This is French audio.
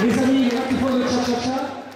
Les amis, il y en a qui font le cha-cha-cha.